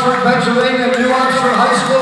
Oxford, Pennsylvania, New Oxford High School,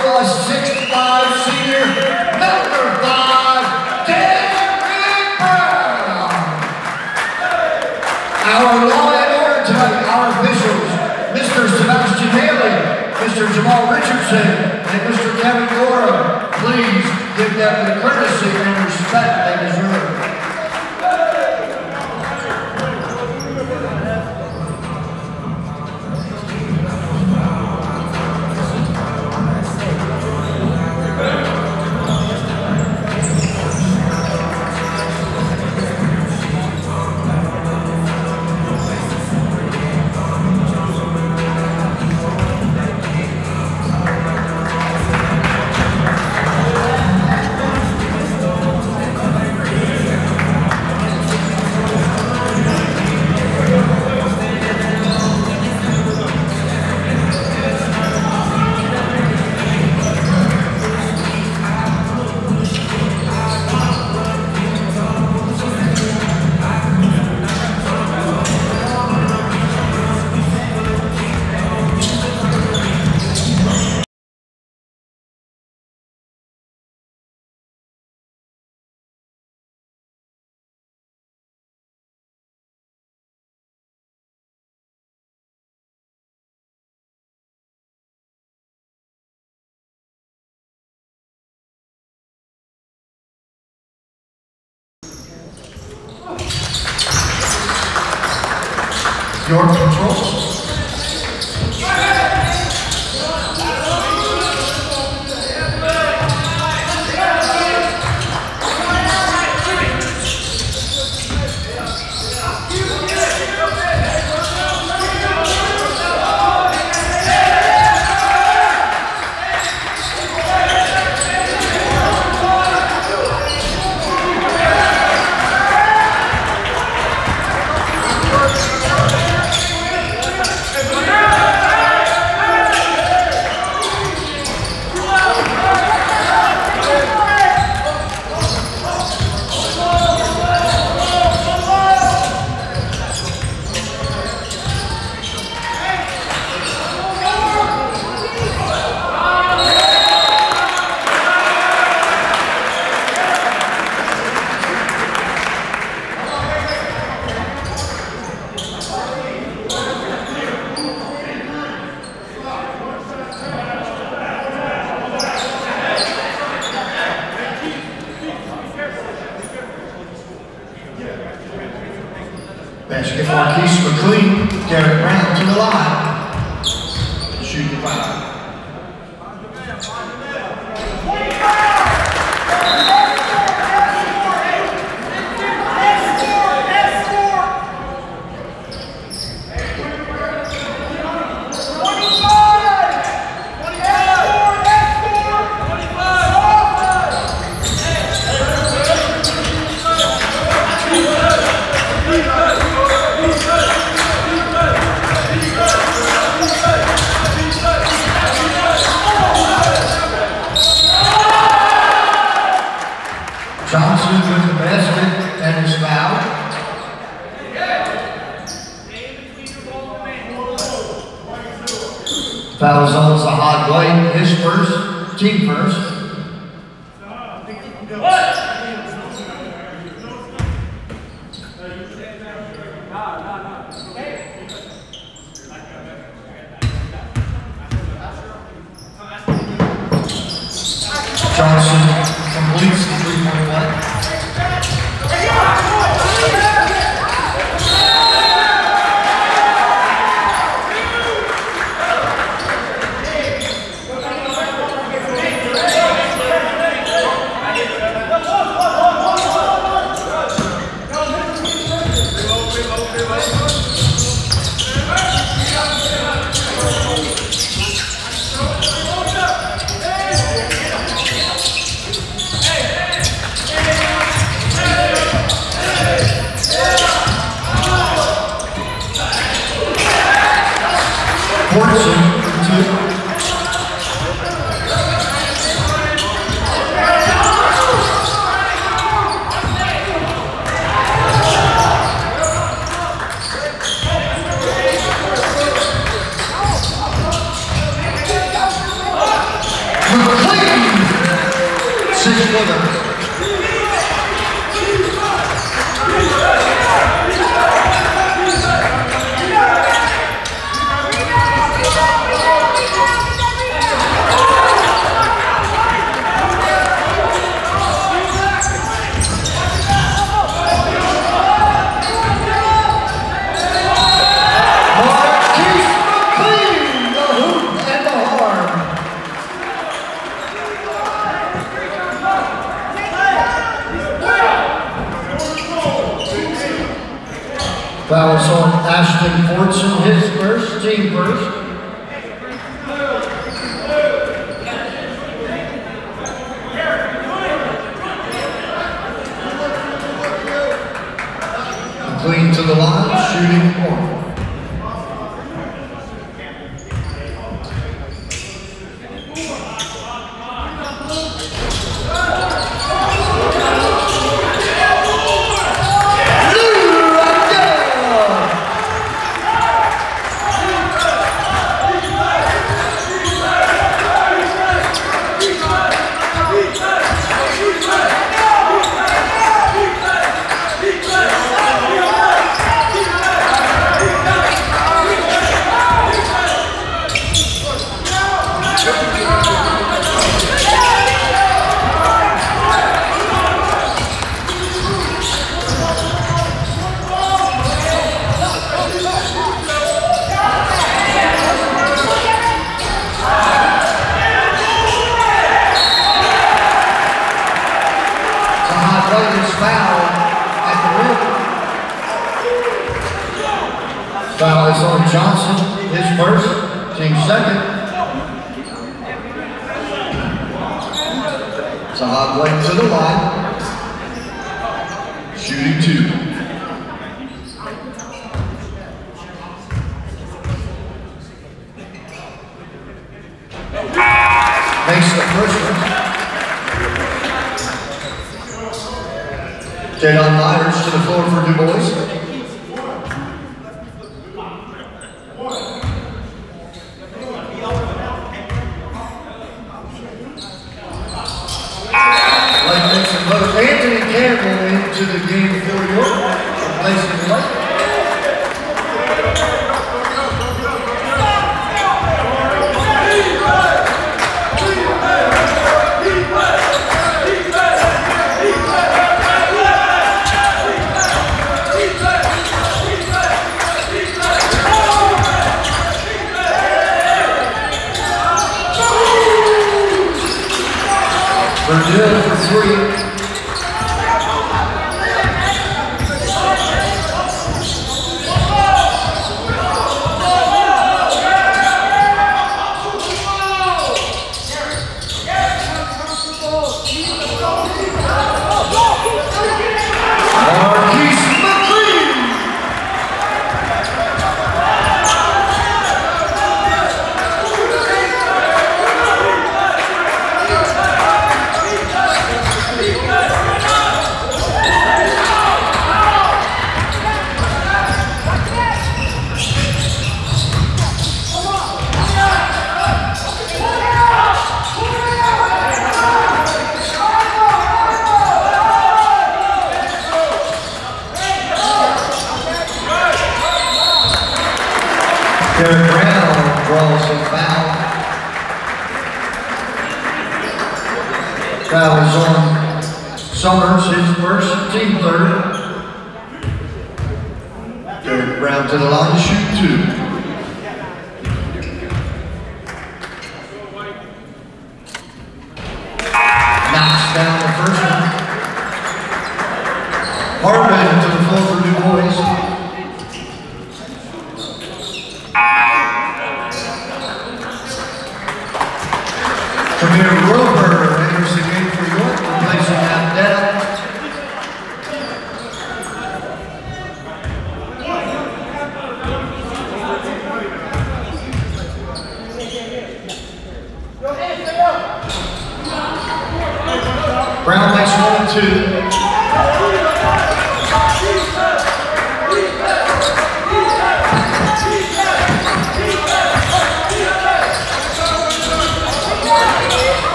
Your controls.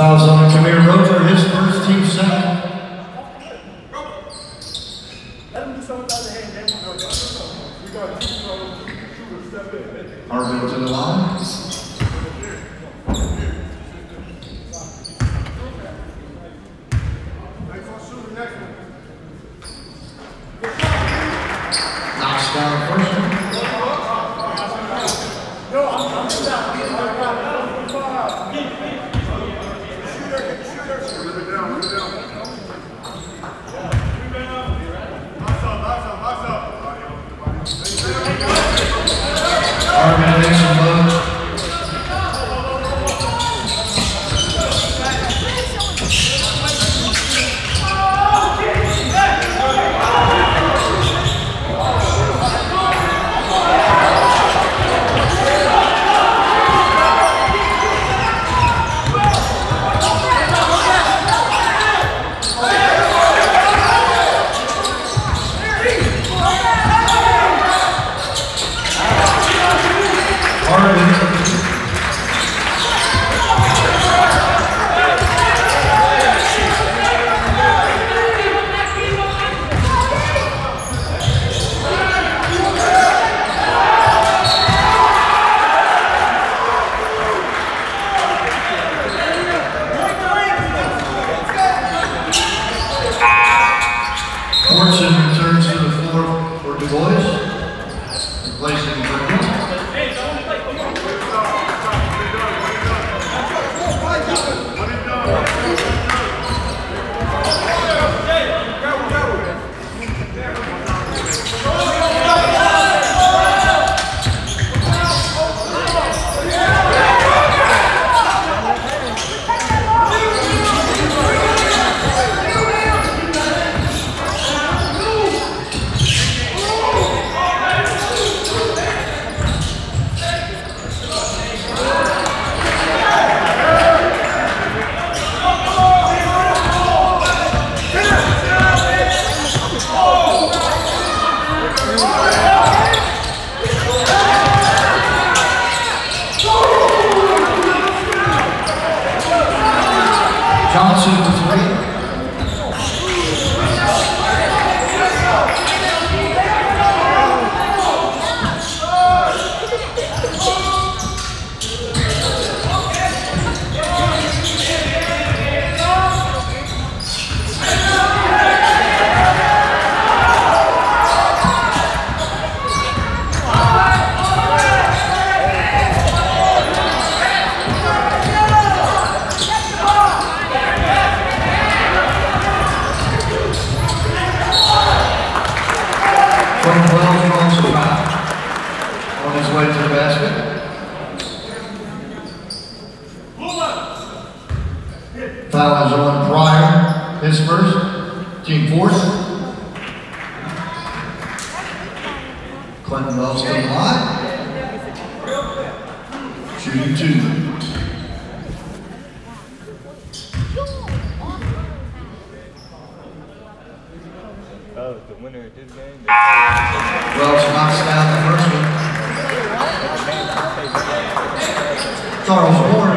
Fouls on Kamir Rover, his first team second. Carl Horn.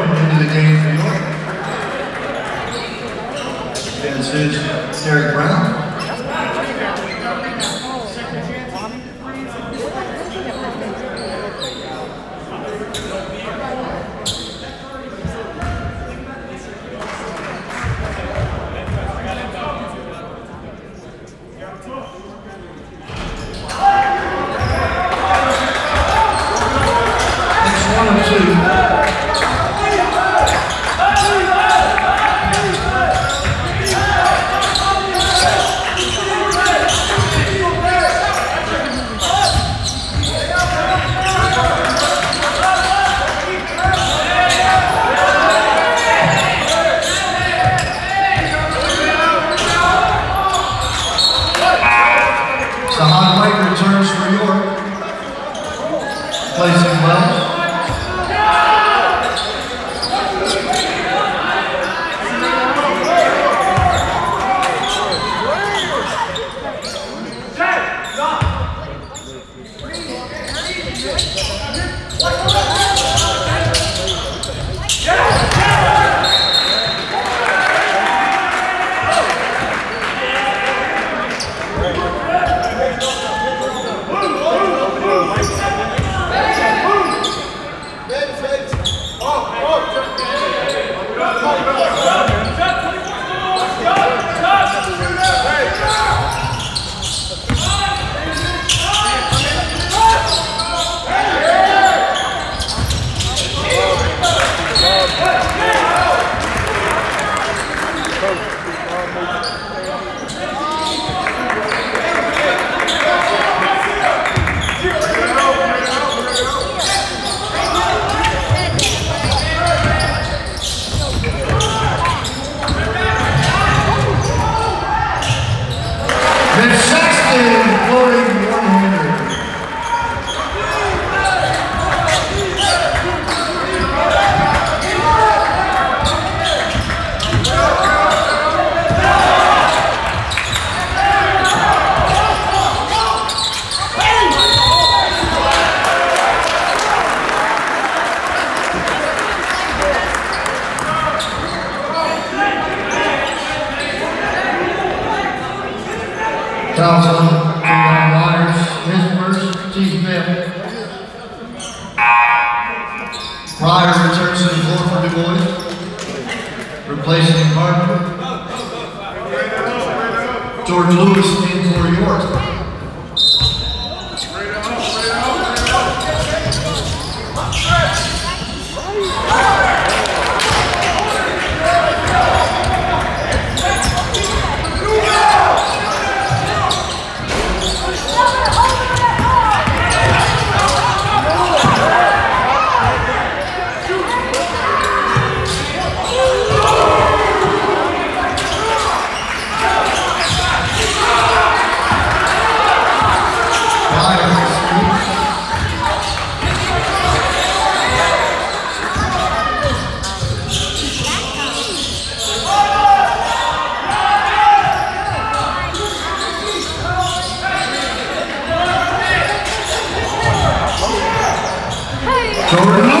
Jordan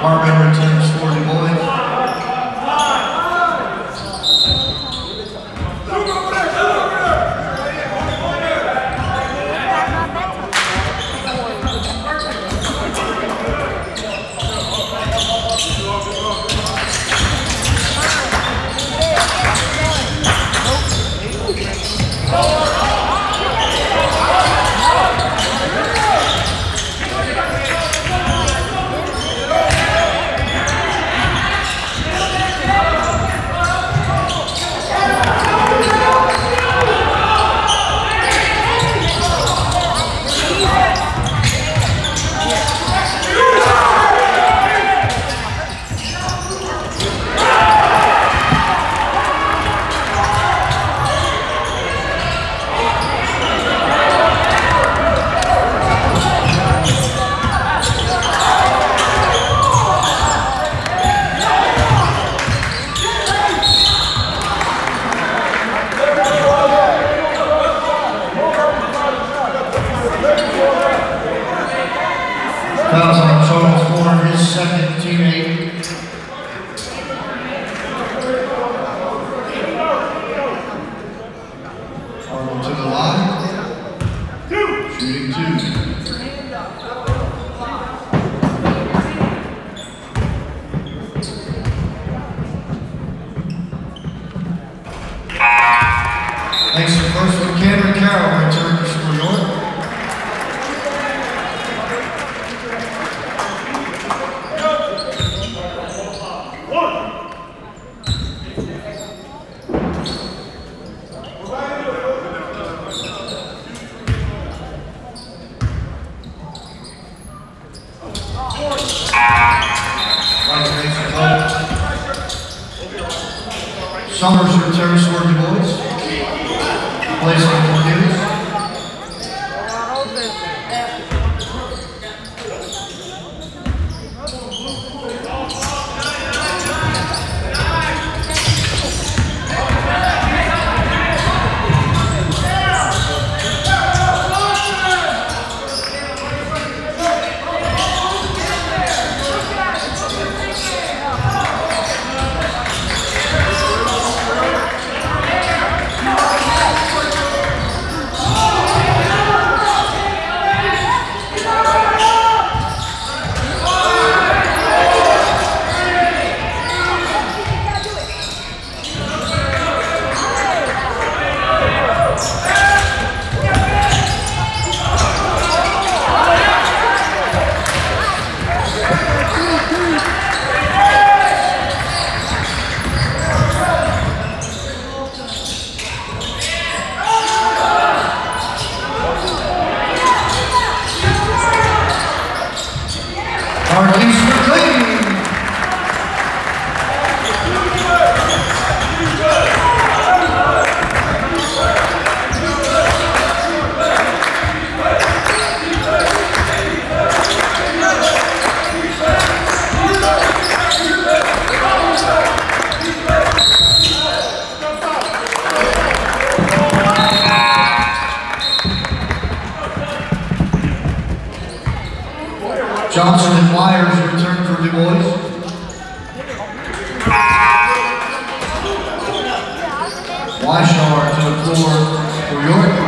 Harmon returns Johnson and Myers return for DuBois. Weishaupt to the floor for York.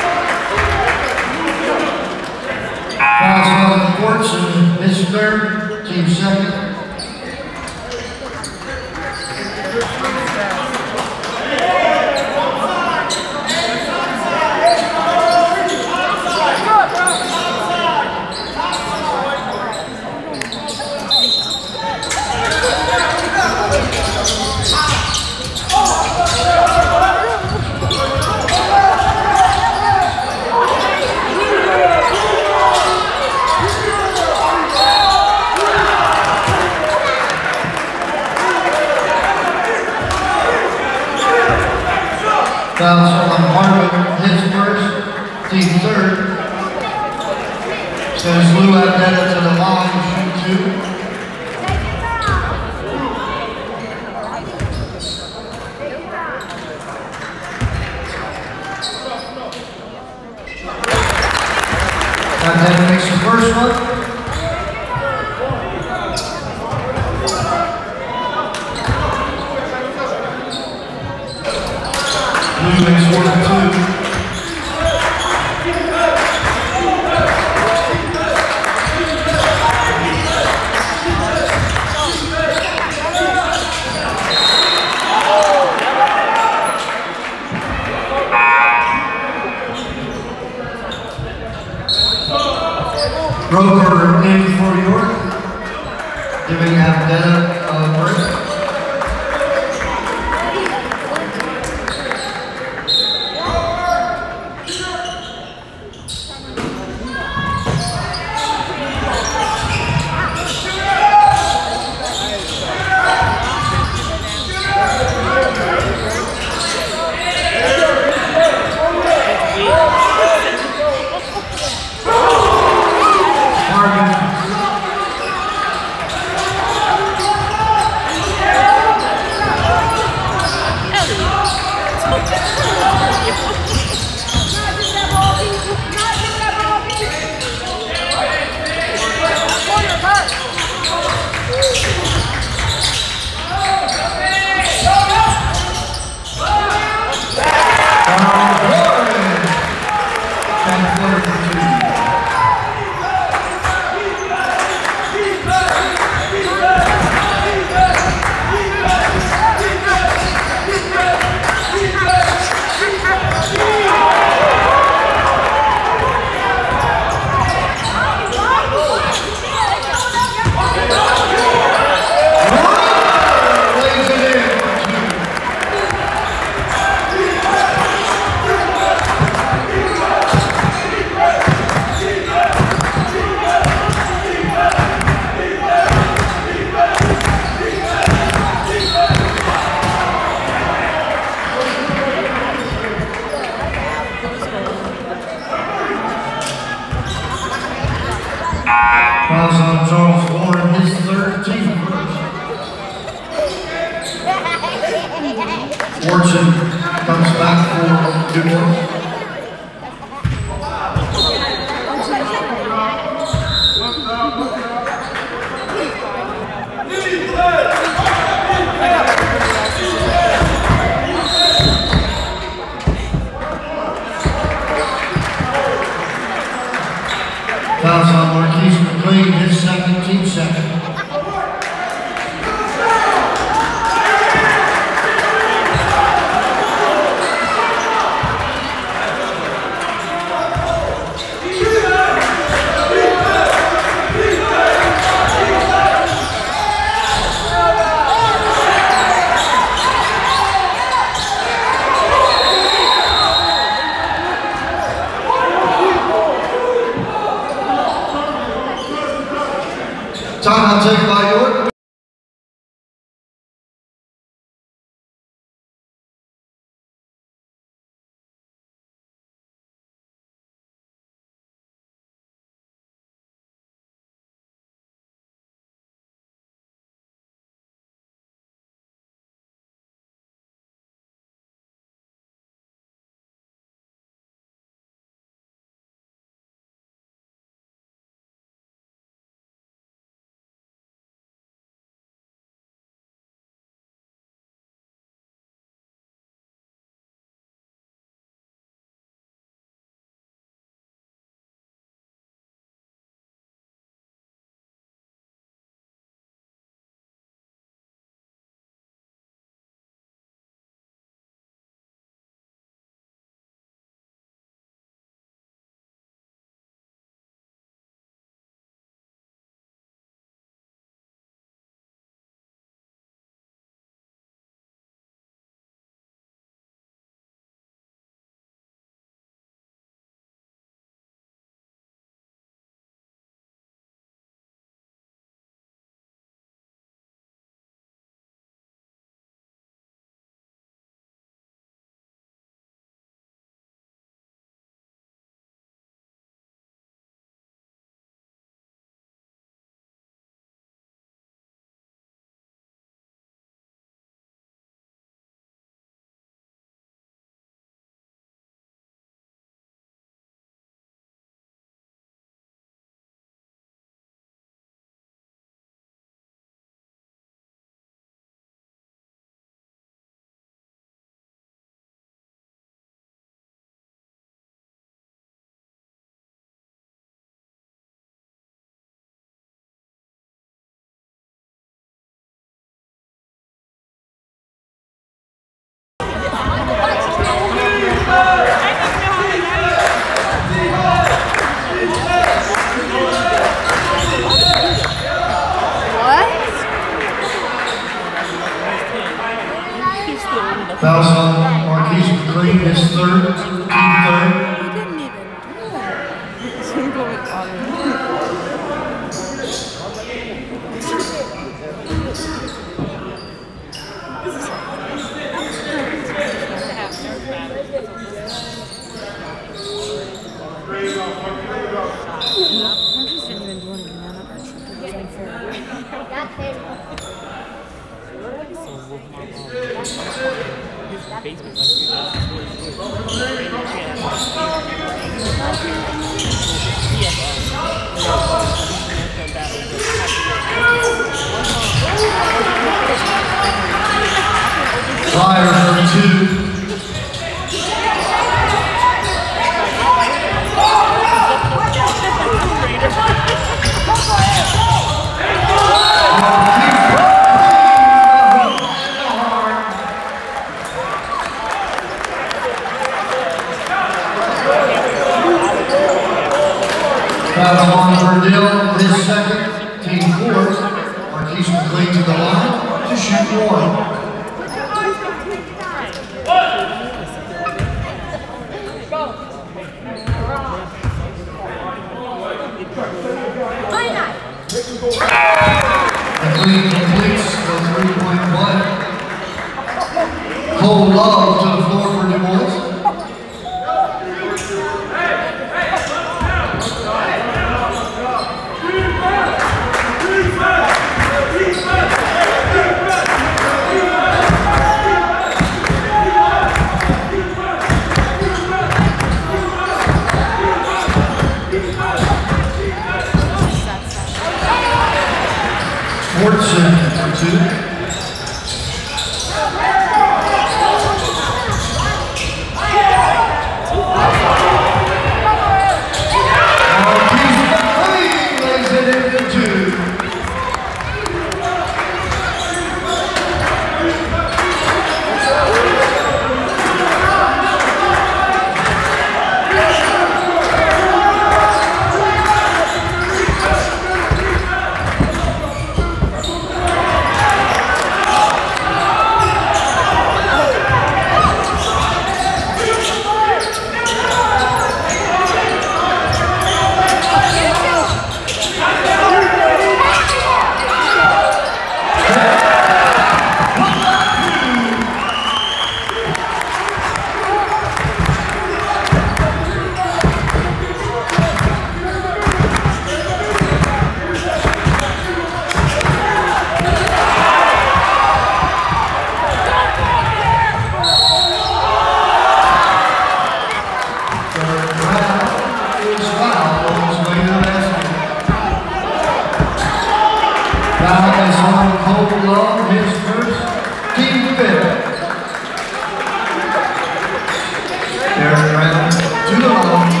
Derek Brown to the.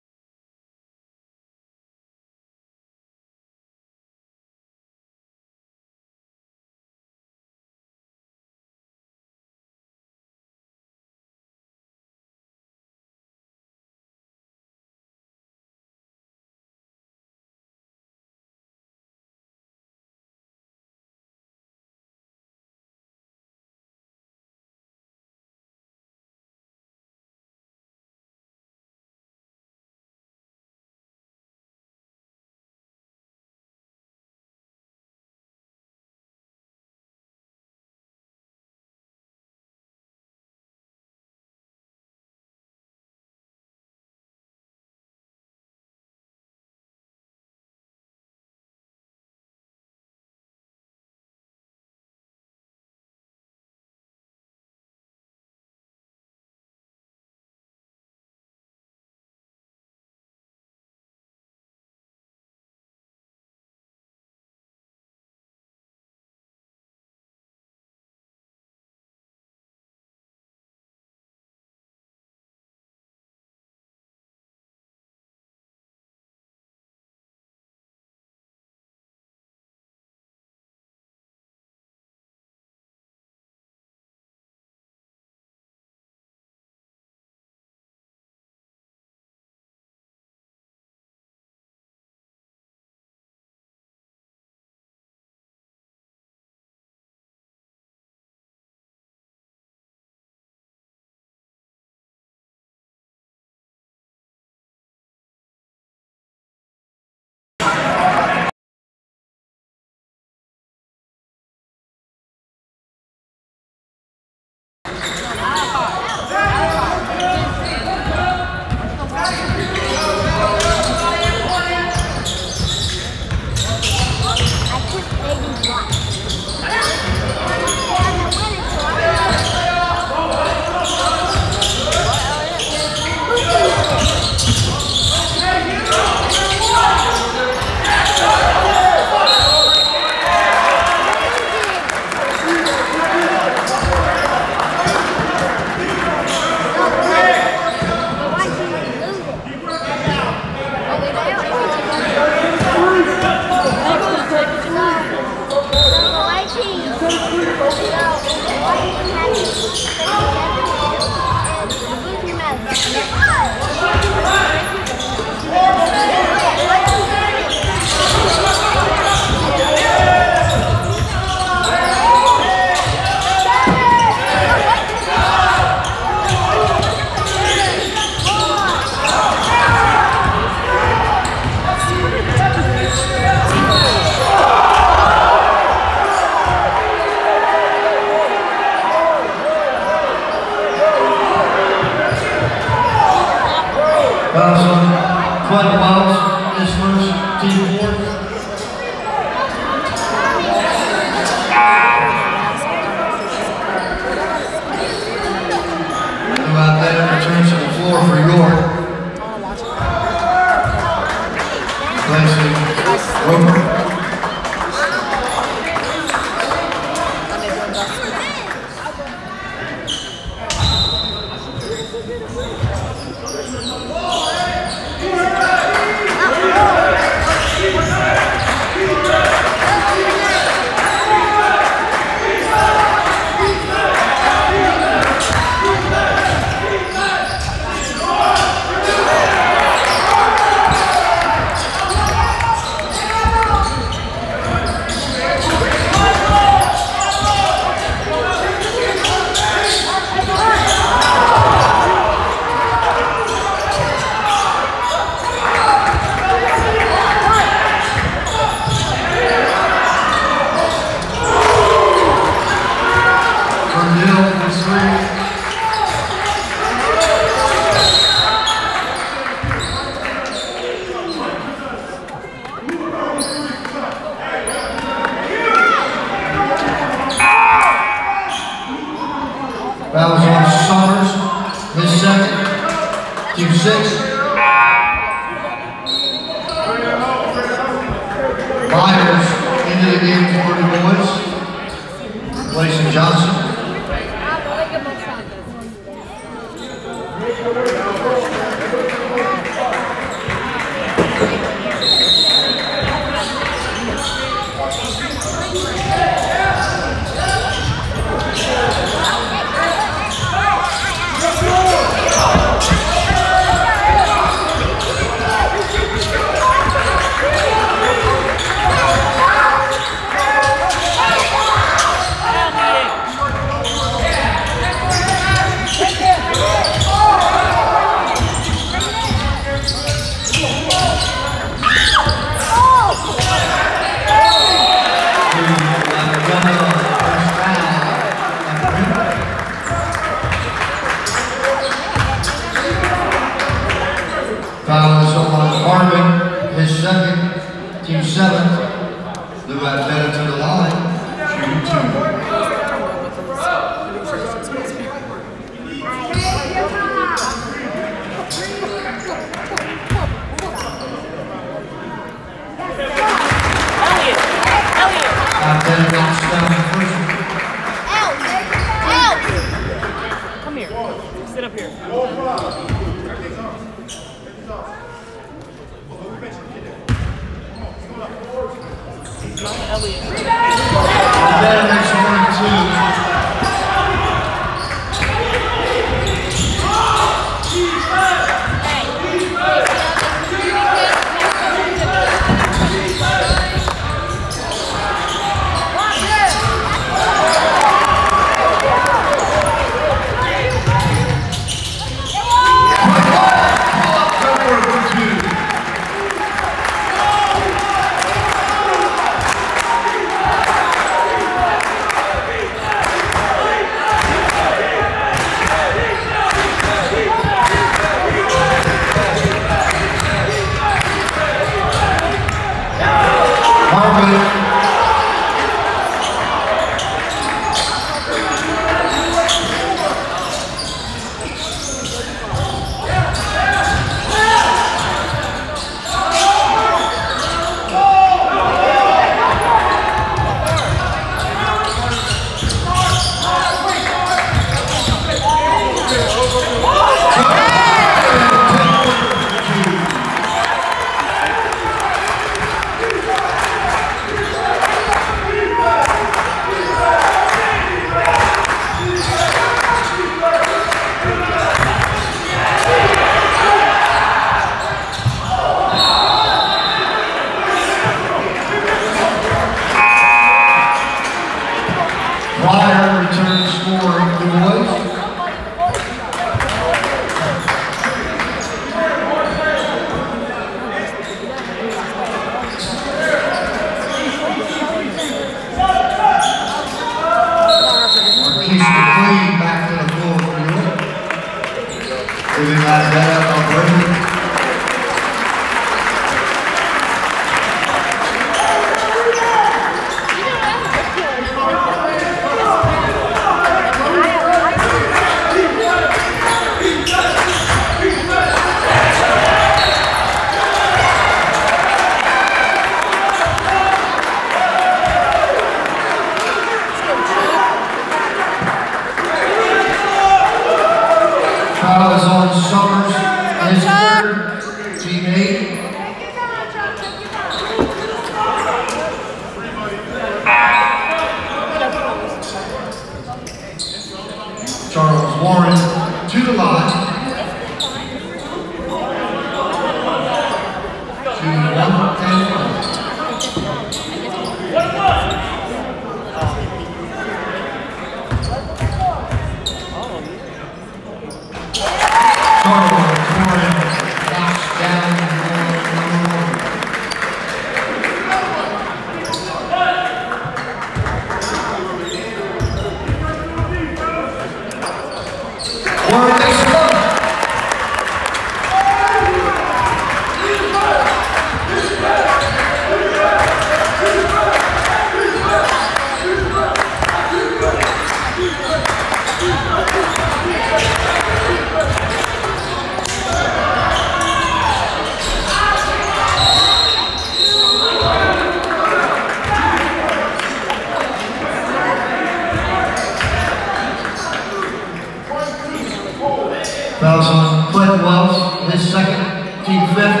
Fouls on Clinton Wells, his second, team fifth.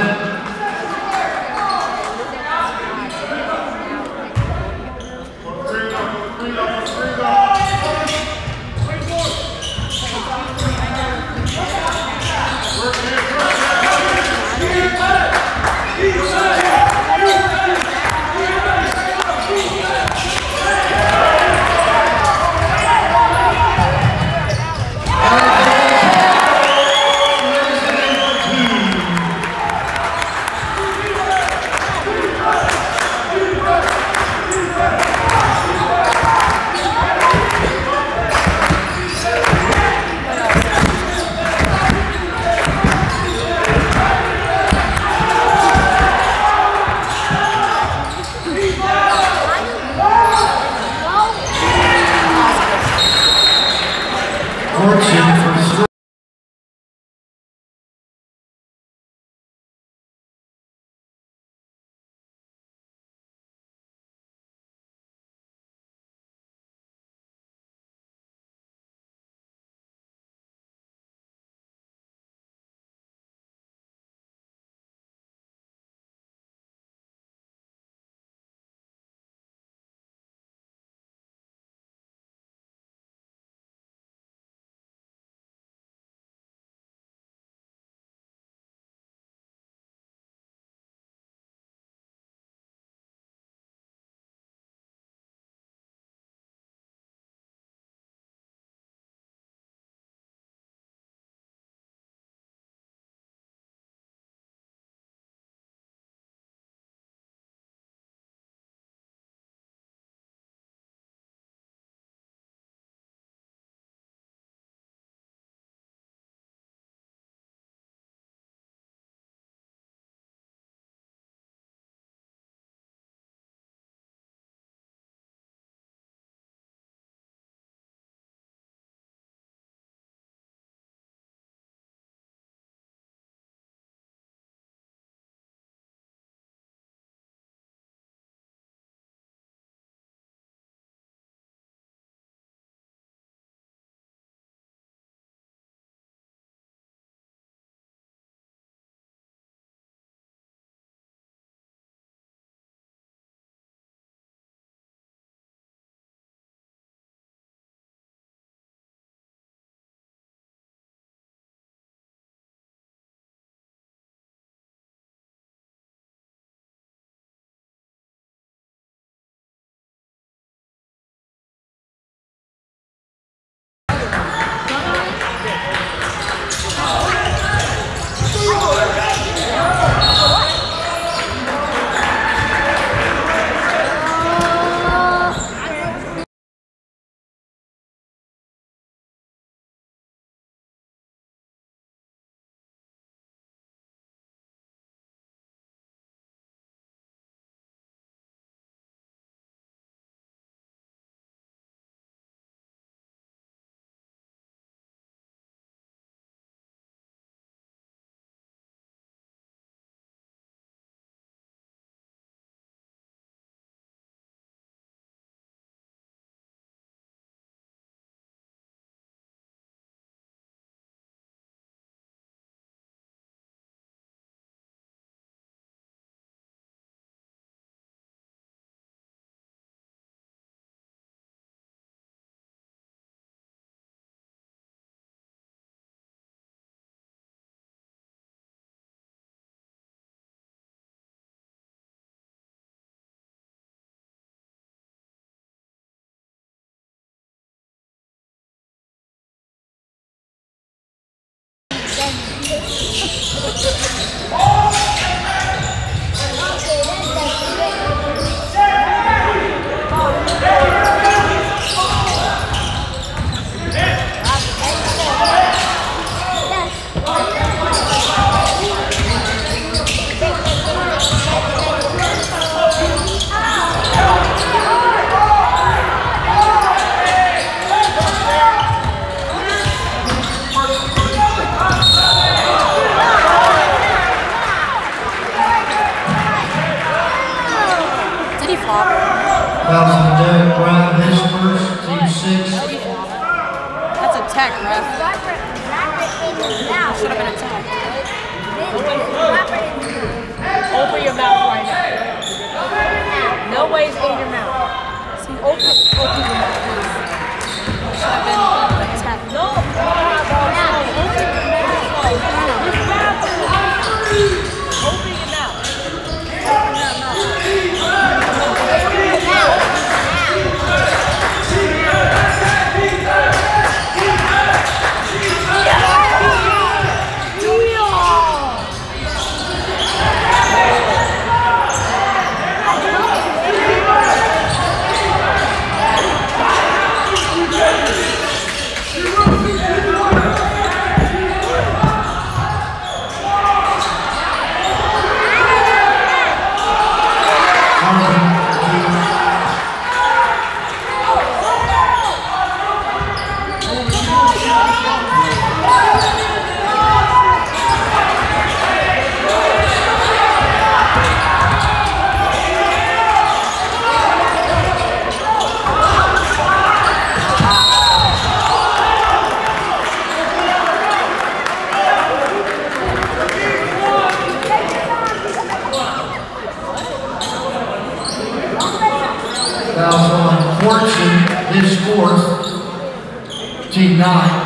Nine.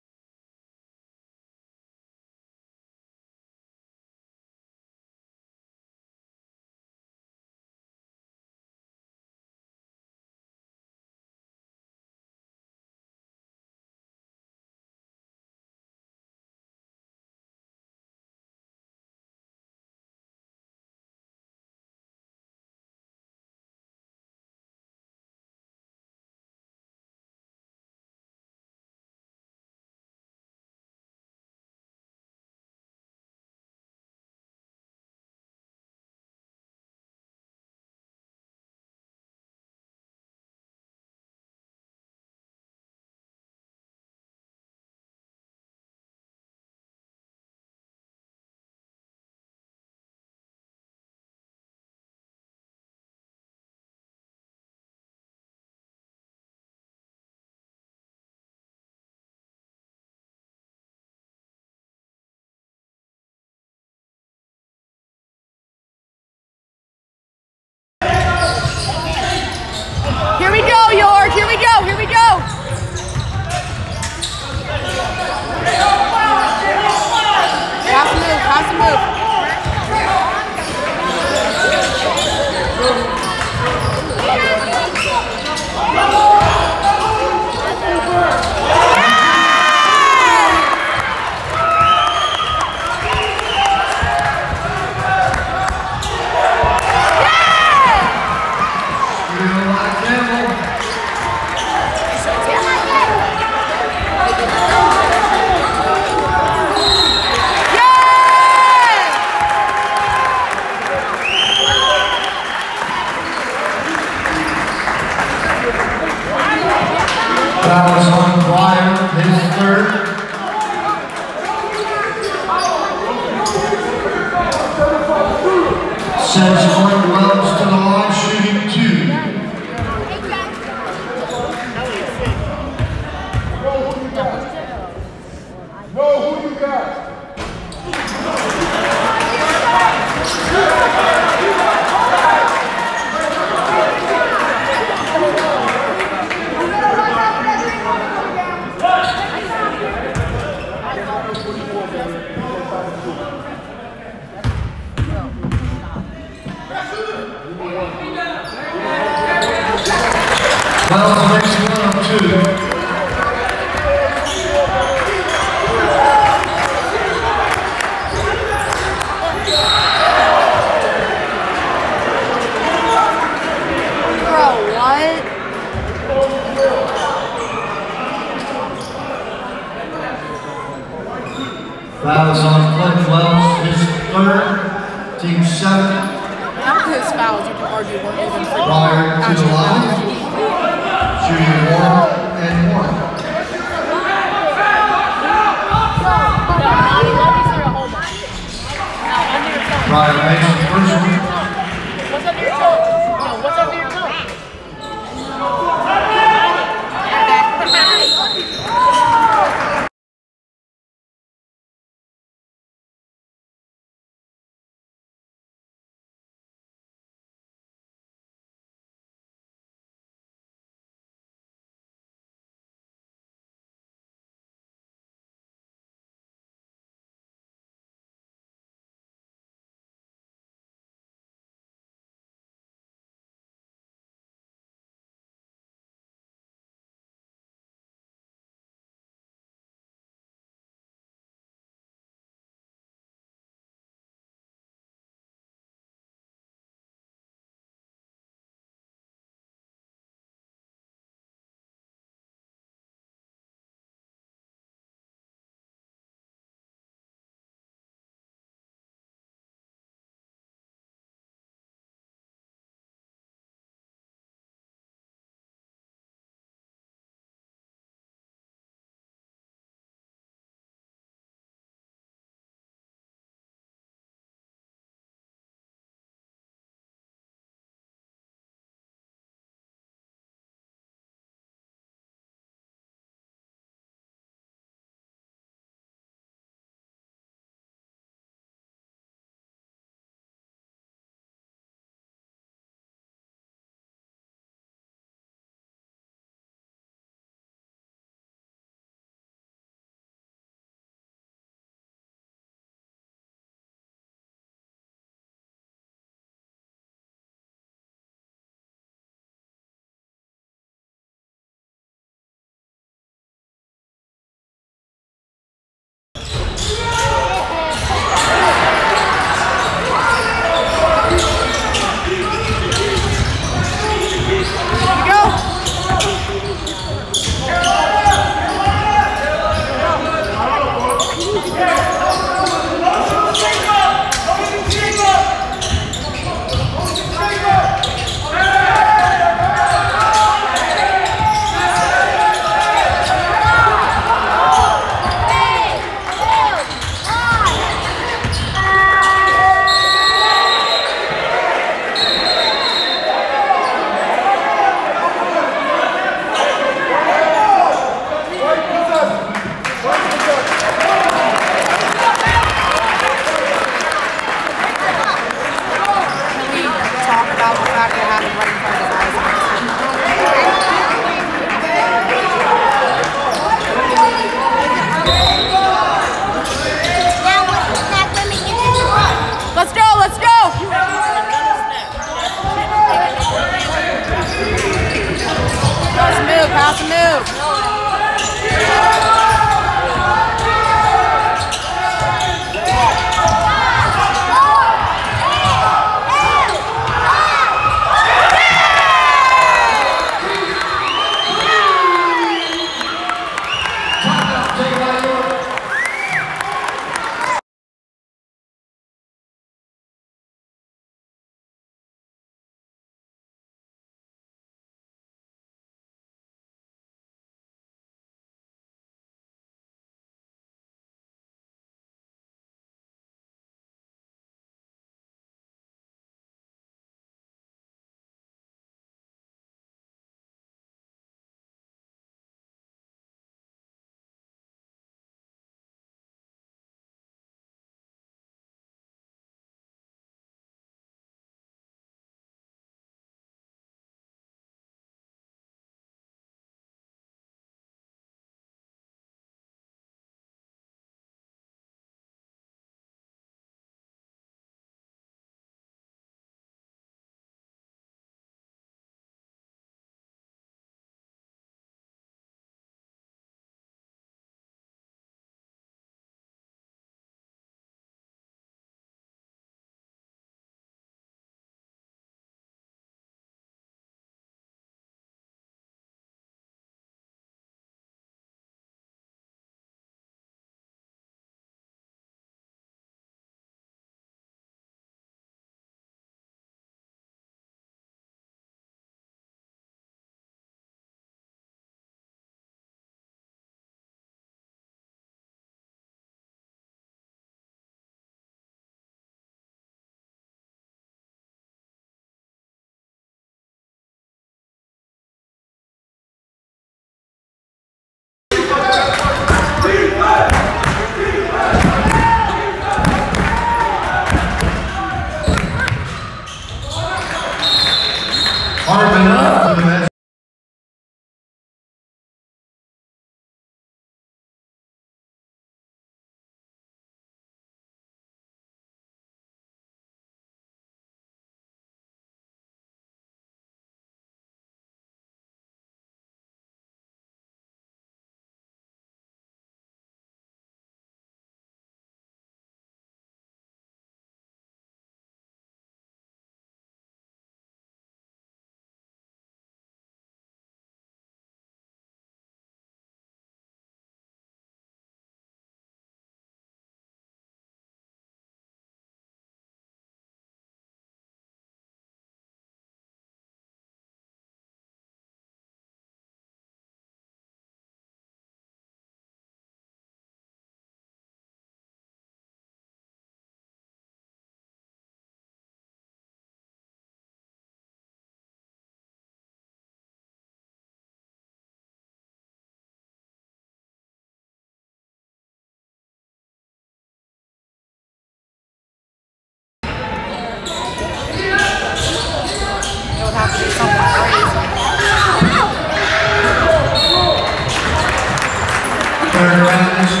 21.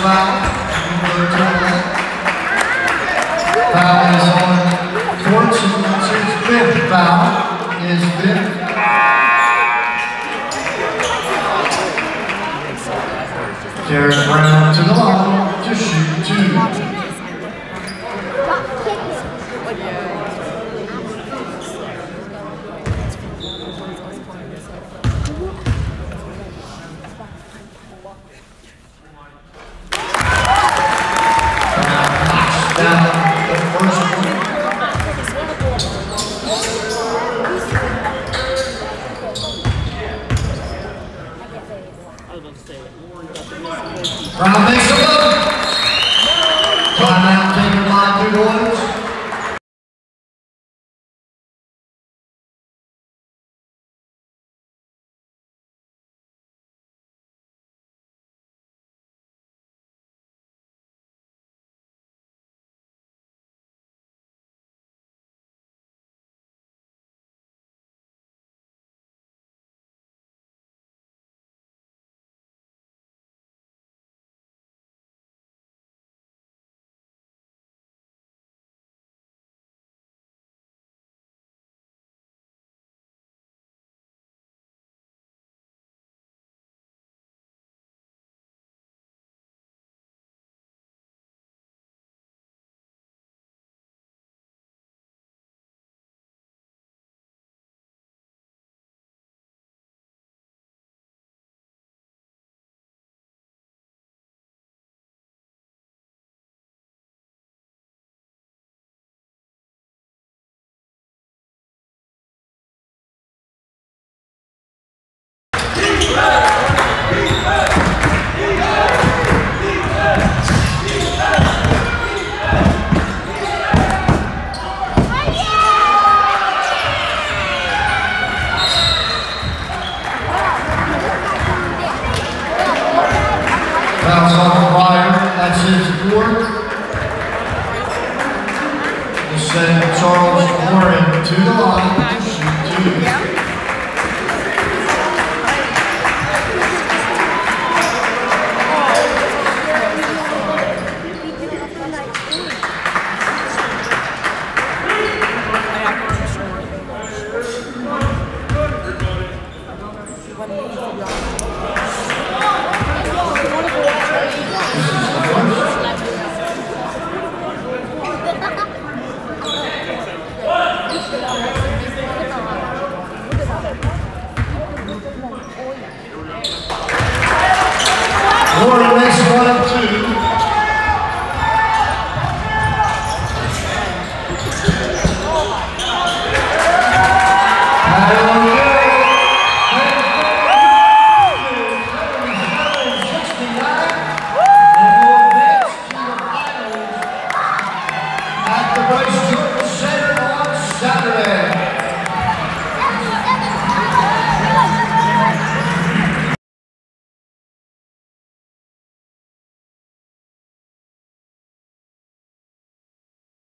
Foul is on fifth fifth. Jared Brown to the line to shoot two. Knocks down the first one. Brown